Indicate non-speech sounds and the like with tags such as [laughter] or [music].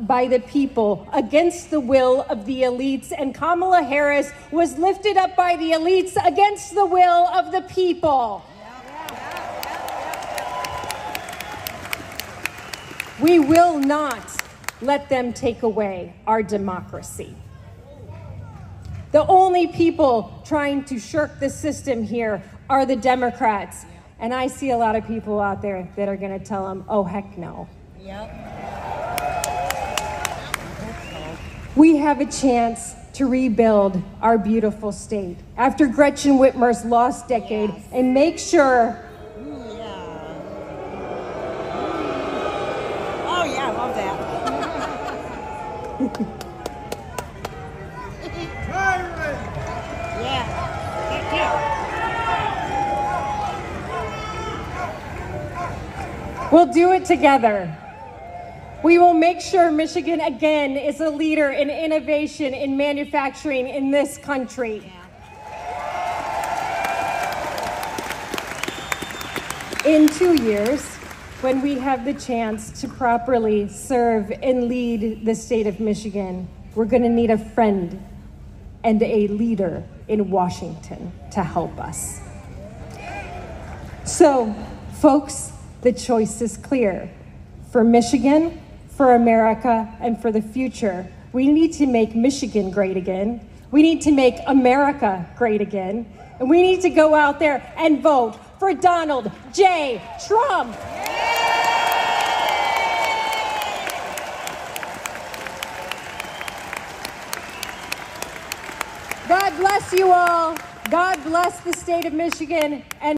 by the people against the will of the elites, and Kamala Harris was lifted up by the elites against the will of the people. We will not let them take away our democracy. The only people trying to shirk the system here are the Democrats. And I see a lot of people out there that are going to tell them, oh, heck no. Yep. We have a chance to rebuild our beautiful state after Gretchen Whitmer's lost decade Yes. and make sure Ooh, yeah. Oh yeah, I love that. [laughs] we'll do it together. We will make sure Michigan again is a leader in innovation in manufacturing in this country. in two years, when we have the chance to properly serve and lead the state of Michigan, we're going to need a friend and a leader in Washington to help us. So, folks, the choice is clear. For Michigan, for America, and for the future, we need to make Michigan great again. We need to make America great again. And we need to go out there and vote for Donald J. Trump. God bless you all. God bless the state of Michigan. And